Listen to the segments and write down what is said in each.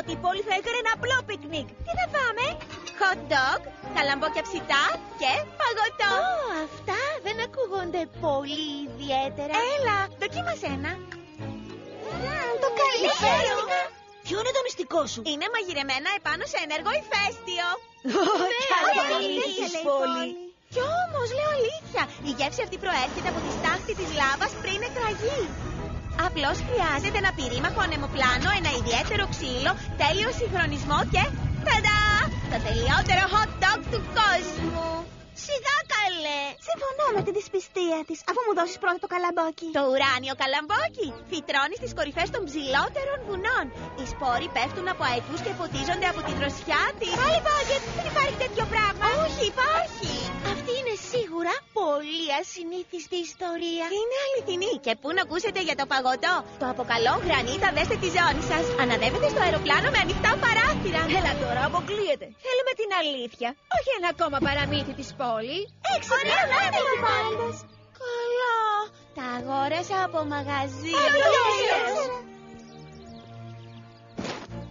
ότι η πόλη θα έκανε ένα απλό πικνίκ. Τι θα φάμε; Hot dog, καλαμπόκια ψητά και παγωτό. Ω, αυτά δεν ακούγονται πολύ ιδιαίτερα. Έλα, δοκίμασε ένα. το καλύτερο. Ποιο είναι το μυστικό σου; Είναι μαγειρεμένα επάνω σε ενεργό ηφαίστειο. Ναι, Καλή πόλη. Κι όμως, λέω αλήθεια, η γεύση αυτή προέρχεται από τη στάχτη της λάβας πριν εκραγεί. Απλώς χρειάζεται ένα πυρήμαχο ανεμοπλάνο, ένα ιδιαίτερο ξύλο, τέλειο συγχρονισμό και... Ταντά! Το τελειότερο hot dog του κόσμου! Σιγά καλέ. Συμφωνώ με την δυσπιστία της, αφού μου δώσεις πρώτα το καλαμπόκι. Το ουράνιο καλαμπόκι φυτρώνεις στις κορυφές των ψηλότερων βουνών. Οι σπόροι πέφτουν από αετούς και ποτίζονται από τη δροσιά της. Πάλι μπάγκετ, δεν υπάρχει τέτοιο πράγμα. Όχι, ασυνήθιστη ιστορία. Είναι αληθινή. Και πού να ακούσετε για το παγωτό; Το αποκαλώ γρανίτα, δέστε τη ζώνη σας. Αναδεύετε στο αεροπλάνο με ανοιχτά παράθυρα. Έλα τώρα, αποκλείεται. Θέλουμε την αλήθεια. Όχι ένα ακόμα παραμύθι της πόλης. Έξυπνα, να είναι πάντως. Καλά. Τα αγόρασα από μαγαζί.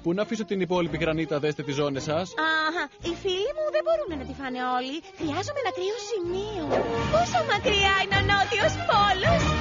Πού να αφήσω την υπόλοιπη γρανίτα, δέστε τη ζώνη σας. Αχα, οι φίλοι μου δεν μπορούν να τη φάνε όλοι. Χρειάζομαι ένα κρύο σημείο. Πόσο μακριά είναι ο νότιος πόλος.